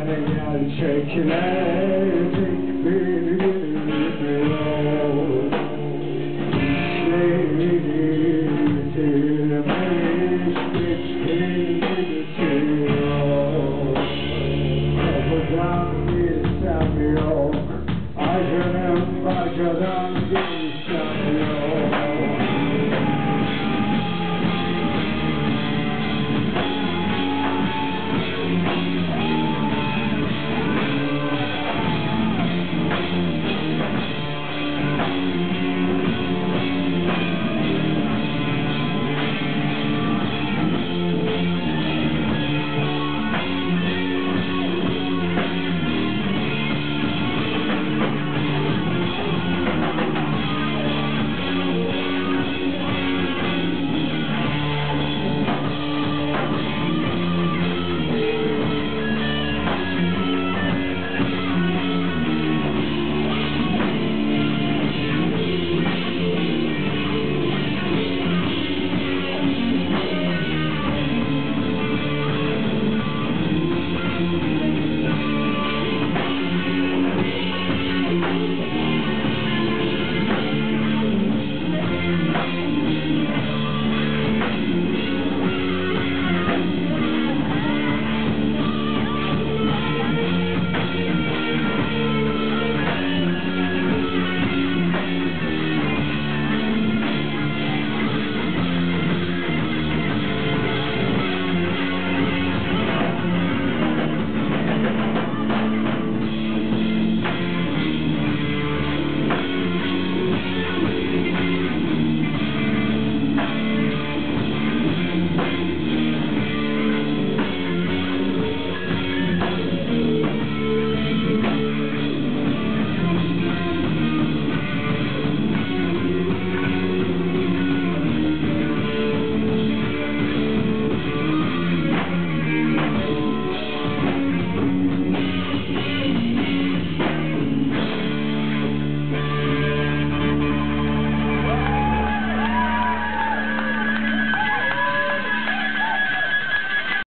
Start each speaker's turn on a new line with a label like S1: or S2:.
S1: Yanı çekilecek